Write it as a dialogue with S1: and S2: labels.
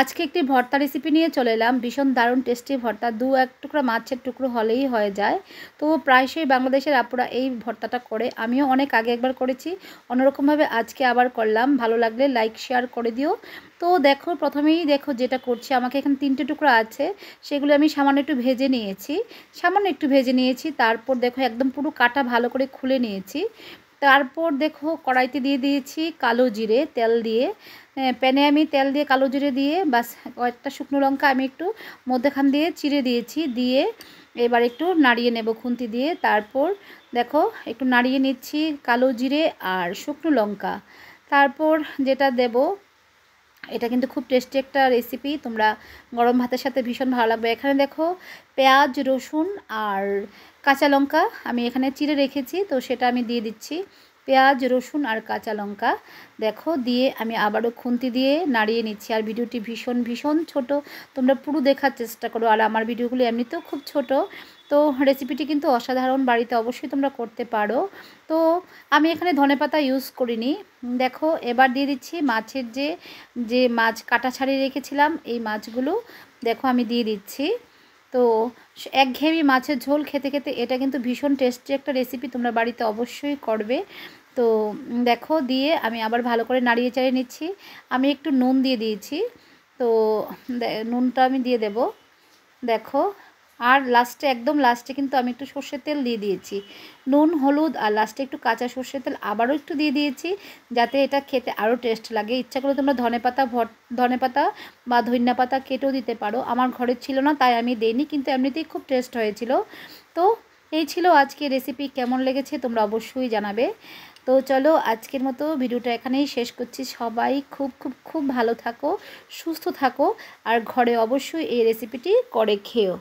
S1: আজকে একটি ভর্তা রেসিপি নিয়ে চলে এলাম। ভীষণ দারুণ টেস্টি ভর্তা। দু এক টুকরো মাছের টুকরো হলেই হয়ে যায়। তো প্রায়শই বাংলাদেশের আপুরা এই ভর্তাটা করে। আমিও অনেক আগে একবার করেছি। অন্যরকমভাবে আজকে আবার করলাম। ভালো লাগলে লাইক শেয়ার করে দিও। তো দেখো, প্রথমেই দেখো যেটা করছি। আমাকে এখানে তিনটে টুকরো আছে। সেগুলো আমি সামান্য একটু ভেজে নিয়েছি। সামান্য একটু ভেজে নিয়েছি। তারপর দেখো একদম পুরো কাটা ভালো করে খুলে নিয়েছি। তারপর দেখো কড়াইতে দিয়ে দিয়েছি কালো জিরে তেল দিয়ে। প্যানে আমি তেল দিয়ে কালো জিরে দিয়ে বাস কয়েকটা শুকনো লঙ্কা আমি একটু মধ্যেখান দিয়ে চিড়ে দিয়েছি। দিয়ে এবার একটু নাড়িয়ে নেব খুন্তি দিয়ে। তারপর দেখো একটু নাড়িয়ে নিচ্ছি কালো জিরে আর শুকনো লঙ্কা। তারপর যেটা দেব এটা কিন্তু খুব টেস্টি একটা রেসিপি তোমরা গরম ভাতের সাথে ভীষণ ভালো লাগবে। এখানে দেখো পেঁয়াজ, রসুন আর কাঁচা লঙ্কা আমি এখানে চিড়ে রেখেছি, তো সেটা আমি দিয়ে দিচ্ছি। পেঁয়াজ, রসুন আর কাঁচা লঙ্কা। দেখো, দিয়ে আমি আবারও খুন্তি দিয়ে নাড়িয়ে নিচ্ছি। আর ভিডিওটি ভীষণ ভীষণ ছোট। তোমরা পুরো দেখার চেষ্টা করো। আর আমার ভিডিওগুলি এমনিতেও খুব ছোট। তো রেসিপিটি কিন্তু অসাধারণ। বাড়িতে অবশ্যই তোমরা করতে পারো। তো আমি এখানে ধনেপাতা ইউজ করিনি। দেখো, এবার দিয়ে দিচ্ছি মাছের যে যে মাছ কাটা ছাড়িয়ে রেখেছিলাম, এই মাছগুলো। দেখো, আমি দিয়ে দিচ্ছি। তো একঘেয়েমি মাছের ঝোল খেতে খেতে এটা কিন্তু ভীষণ টেস্টি একটা রেসিপি তোমরা বাড়িতে অবশ্যই করবে। তো দেখো, দিয়ে আমি আবার ভালো করে নাড়িয়ে চাড়িয়ে নিচ্ছি। আমি একটু নুন দিয়ে দিয়েছি। তো নুনটা আমি দিয়ে দেব। দেখো আর লাস্টে একদম লাস্টে কিন্তু আমি একটু সর্ষের তেল দিয়ে দিয়েছি। নুন, হলুদ আর লাস্টে একটু কাঁচা সর্ষের তেল আবারও একটু দিয়ে দিয়েছি যাতে এটা খেতে আরও টেস্ট লাগে। ইচ্ছা করলে তোমরা ধনে পাতা, ভট, ধনে পাতা বা ধন্যা পাতা কেটেও দিতে পারো। আমার ঘরে ছিল না, তাই আমি দিইনি, কিন্তু এমনিতেই খুব টেস্ট হয়েছিল। তো এই ছিল আজকে রেসিপি কেমন লেগেছে তোমরা অবশ্যই জানাবে। তো চলো আজকের মতো ভিডিওটা এখানেই শেষ করছি। সবাই খুব খুব খুব ভালো থাকো, সুস্থ থাকো আর ঘরে অবশ্যই এই রেসিপিটি করে খেও।